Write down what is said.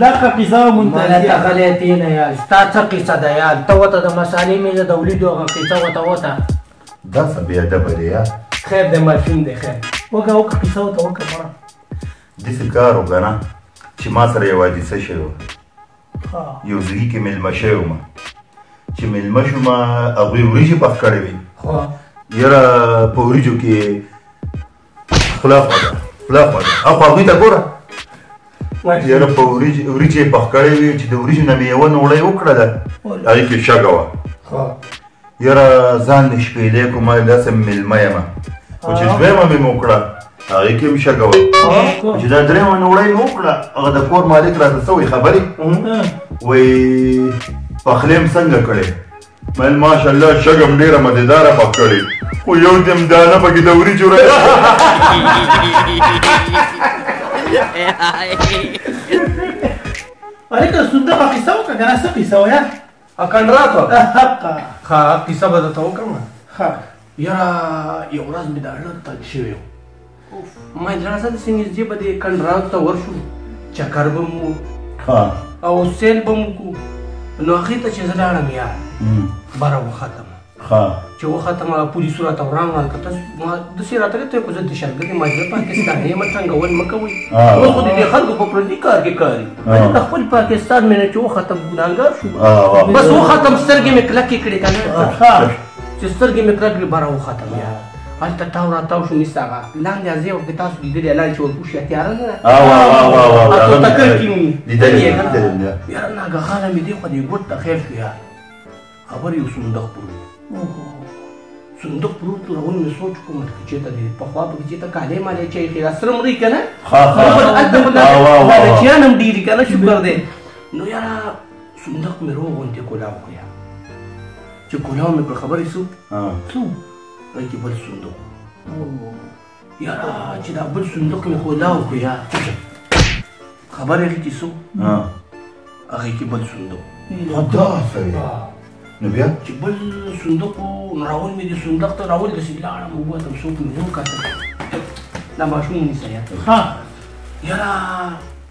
دغه قصه منتظره ده غلې تینه یا ستا څه قصه ده یا ته وته د مسالې مې د دولي دوغه قصه وته وته دا څه بیا د بریا خیر د ماشوم دی خیر وګه وکه قصه وته وکه مړه دې کار وګنه چې ما سره یو حادثه شوی یو زوی کې مېلمه شوی وم چې مېلمه شوم هغوی وریجې پخ کړې وې یاره په وریجو کې خوله خوا ده خوله خوا ده اخوا هغوی ته ګوره یاره په وریجې پخ کړې وې چې د وریجو نه مې یوه نوړۍ وکړله هغې کې شګه وه یاره ځان مې شپېلې کوم داسې مېلمه یم خو چې دویمه مې مو کړه هغې کې هم شګه وه چې دا درېیمه مې وړی مې وکړه هغه د کور مالک راته څه وایي خبرې وایي پخلی هم څنګه کړی مل ماشاءالله شګه هم ډېره مزېداره پخ کړې خو یو دې هم دانه پکې د وریجو هلکه سنده په قصه وکړه که نه څه قصه وایه اکن راته حقا ها قصه به درته وکړم ها یاره یو ورځ مې دا ډېر تنګ شوی و ما زړه سره داسې نږدې به دې اکن راته ته ورشو چکر به مو ها او سیل به مو کو نو هغې ته چې زه لاړم یار بره وختم ها چې وخت ما پولیس راته وران وران کتل ما د سي راته ته کو زه د شرګري ما د پاکستان یې مټنګ ول مکوي نو خو دې خلکو په پردي کار کې کاری دا خپل پاکستان مې نه چې وخت ګناګار شو بس وخت سترګې مې کلکې کړې کنه چې سترګې مې کلکې بره وخت بیا هلته تاو را تاو شو نیسته هغه لاندې ازې وخت تاسو لیدلې لاندې چې ورپوښي تیاره نه ده او تکل کې مې لیدلې یاره ناګهانه مې دې خو دې ګوټ ته خیر شو یار خبر یو صندوق پروت اوهو صندوق پروت نو راغون مې سوچ کوم چې چېرته دې په خوا پکې چېرته کالې مالې چای خې دا سره مري که نه هلته خو لالچیان هم ډېري که نه شکر دی نو یاره صندوق مې روغونتې کولاو کړو یا چې کولاو مې کړو خبرې سو سو پکې بل صندوق یاره چې دا بل صندوق مې خولاو کړو یا خبر یې کې څو هغه کې بل صندوق دا سړی نو بیا چې بل صندوق نو راول مې دې صندوق ته راول د سیلاړه مو وته څوک نو کاته دا ماشوم نسیت ها یاره